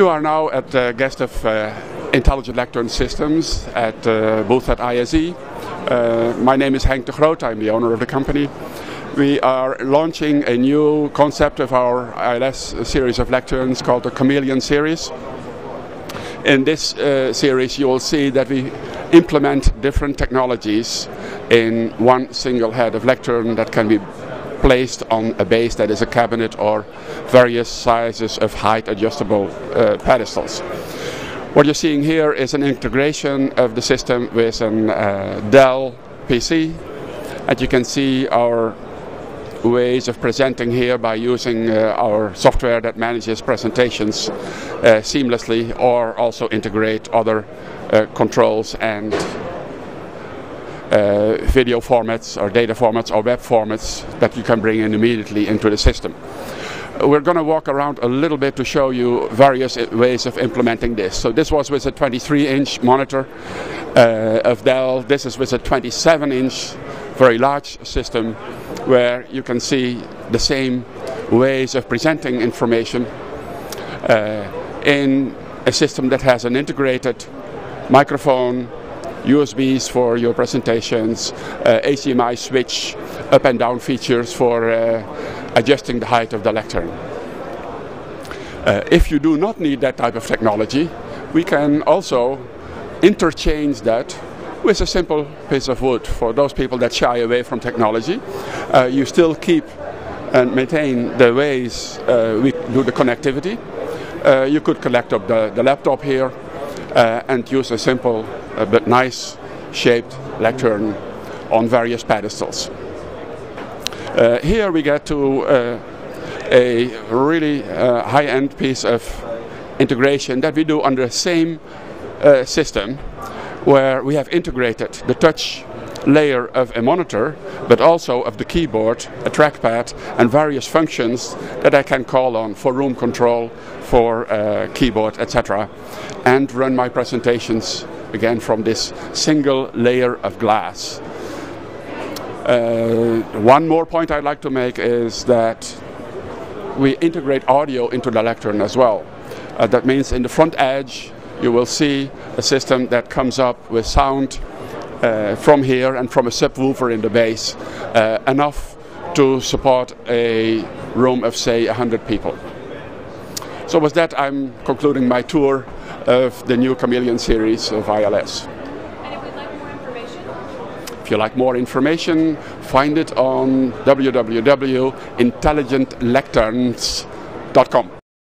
You are now at the guest of uh, Intelligent Lectern Systems at uh, booth at ISE. Uh, my name is Henk de Groot, I'm the owner of the company. We are launching a new concept of our ILS series of lecterns called the Chameleon series. In this uh, series you will see that we implement different technologies in one single head of lectern that can be placed on a base that is a cabinet or various sizes of height adjustable uh, pedestals. What you're seeing here is an integration of the system with an uh, Dell PC and you can see our ways of presenting here by using uh, our software that manages presentations uh, seamlessly or also integrate other uh, controls and uh, video formats or data formats or web formats that you can bring in immediately into the system. We're going to walk around a little bit to show you various ways of implementing this. So this was with a 23 inch monitor uh, of Dell. This is with a 27 inch very large system where you can see the same ways of presenting information uh, in a system that has an integrated microphone, USBs for your presentations, uh, HDMI switch, up and down features for uh, adjusting the height of the lectern. Uh, if you do not need that type of technology, we can also interchange that with a simple piece of wood. For those people that shy away from technology, uh, you still keep and maintain the ways uh, we do the connectivity. Uh, you could collect up the, the laptop here and use a simple uh, but nice shaped lectern on various pedestals. Uh, here we get to a really high-end piece of integration that we do on the same system where we have integrated the touch layer of a monitor, but also of the keyboard, a trackpad, and various functions that I can call on for room control, for uh, keyboard, etc. And run my presentations again from this single layer of glass. Uh, one more point I'd like to make is that we integrate audio into the lectern as well. Uh, that means in the front edge you will see a system that comes up with sound from here and from a subwoofer in the base, uh, enough to support a room of say 100 people. So with that I'm concluding my tour of the new Chameleon series of ILS. If you like more information, find it on www.intelligentlecterns.com.